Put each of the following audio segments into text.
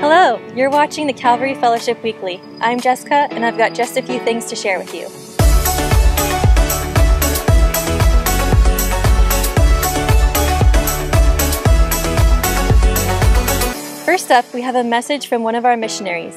Hello, you're watching the Calvary Fellowship Weekly. I'm Jessica, and I've got just a few things to share with you. First up, we have a message from one of our missionaries.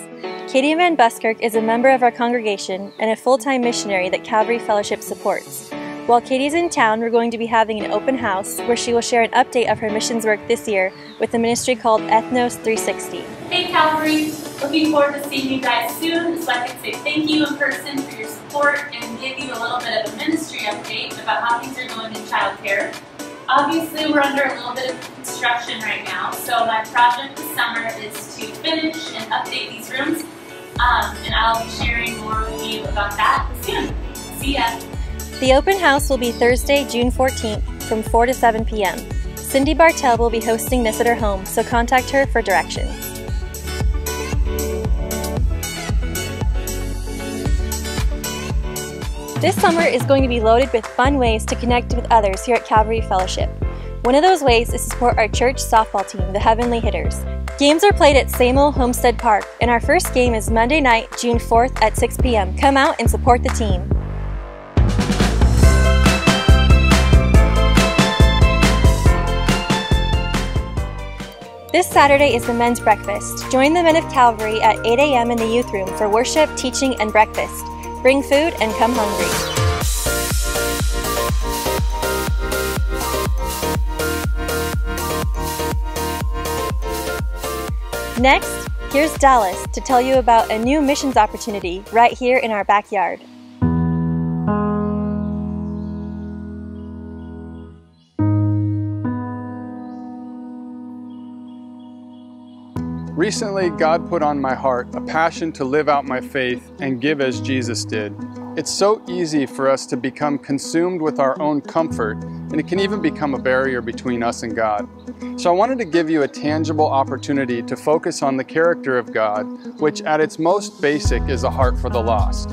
Katie Van Buskirk is a member of our congregation and a full time missionary that Calvary Fellowship supports. While Katie's in town, we're going to be having an open house where she will share an update of her missions work this year with a ministry called Ethnos 360. Hey Calvary, looking forward to seeing you guys soon so I can say thank you in person for your support and give you a little bit of a ministry update about how things are going in childcare. Obviously, we're under a little bit of construction right now, so my project this summer is to finish and update these rooms, um, and I'll be sharing more with you about that soon. See ya! The open house will be Thursday, June 14th from 4 to 7 p.m. Cindy Bartell will be hosting this at her home, so contact her for directions. This summer is going to be loaded with fun ways to connect with others here at Calvary Fellowship. One of those ways is to support our church softball team, the Heavenly Hitters. Games are played at Sehmel Homestead Park, and our first game is Monday night, June 4th at 6 p.m. Come out and support the team. This Saturday is the men's breakfast. Join the men of Calvary at 8 a.m. in the youth room for worship, teaching, and breakfast. Bring food and come hungry. Next, here's Dallas to tell you about a new missions opportunity right here in our backyard. Recently, God put on my heart a passion to live out my faith and give as Jesus did. It's so easy for us to become consumed with our own comfort, and it can even become a barrier between us and God. So I wanted to give you a tangible opportunity to focus on the character of God, which at its most basic is a heart for the lost.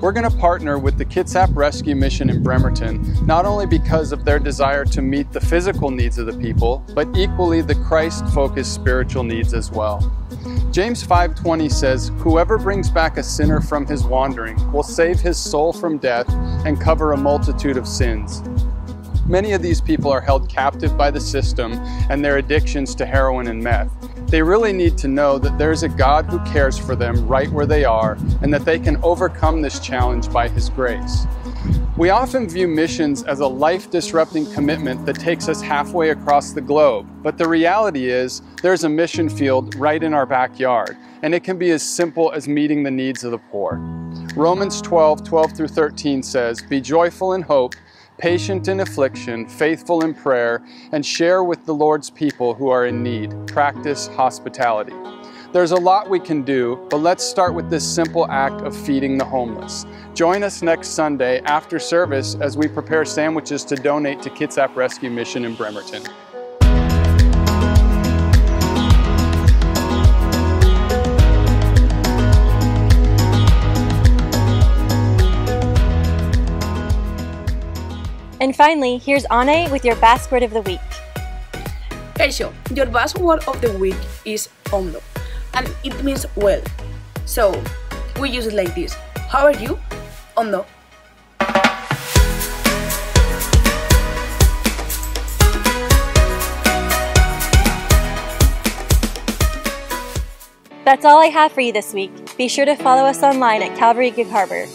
We're going to partner with the Kitsap Rescue Mission in Bremerton, not only because of their desire to meet the physical needs of the people, but equally the Christ-focused spiritual needs as well. James 5:20 says, "Whoever brings back a sinner from his wandering will save his soul from death and cover a multitude of sins." Many of these people are held captive by the system and their addictions to heroin and meth. They really need to know that there's a God who cares for them right where they are and that they can overcome this challenge by His grace. We often view missions as a life disrupting commitment that takes us halfway across the globe, but the reality is there's a mission field right in our backyard, and it can be as simple as meeting the needs of the poor. Romans 12 12 through 13 says, Be joyful in hope patient in affliction, faithful in prayer, and share with the Lord's people who are in need. Practice hospitality. There's a lot we can do, but let's start with this simple act of feeding the homeless. Join us next Sunday after service as we prepare sandwiches to donate to Kitsap Rescue Mission in Bremerton. And finally, here's Ane with your Basque of the Week. Hey, so your Basque word of the week is ondo, and it means well. So we use it like this. How are you? Ondo. That's all I have for you this week. Be sure to follow us online at Calvary Gig Harbor.